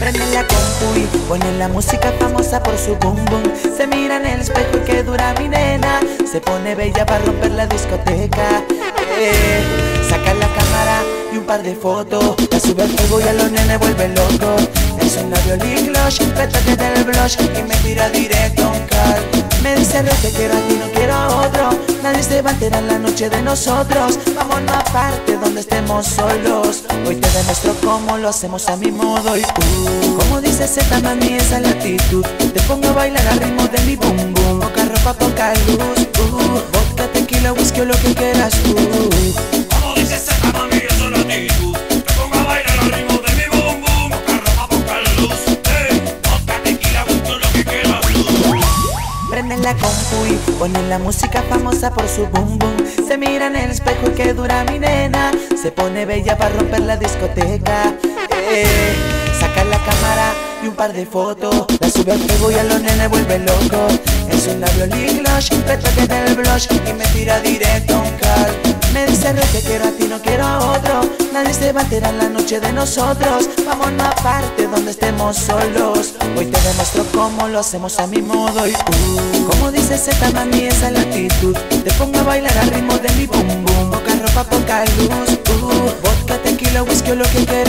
Prende la compu y pone la música famosa por su boom boom. Se mira en el espejo y que dura mi nena. Se pone bella para romper la discoteca. Eh, Saca la cámara y un par de fotos. La sube al fuego y a los nenes vuelve loco. Es un novio lip gloss, retoque del blush Y me tira directo un cal Me dice te quiero a ti, no quiero a otro Nadie se va a la noche de nosotros. Vámonos aparte donde estemos solos. Hoy te demuestro cómo lo hacemos a mi modo y uh, Como dice Z mami esa es la actitud. Te pongo a bailar al ritmo de mi boom boom. Poca ropa, poca luz uh, La compu y ponen la música famosa por su boom boom. Se mira en el espejo y que dura mi nena. Se pone bella para romper la discoteca. Eh, Saca la cámara y un par de fotos. La sube al fuego y a los nenes vuelve loco. Es un labio lip gloss, retoque del blush Y me tira directo un cal Me dice re te quiero a ti, no quiero a otro Nadie se va a enterar la noche de nosotros. Vámonos aparte donde estemos solos. Hoy te demuestro cómo lo hacemos a mi modo y uh, Dice Z mami esa es la actitud. Te pongo a bailar al ritmo de mi boom. Poca ropa, poca luz uh, Vodka, tequila, whisky o lo que quieras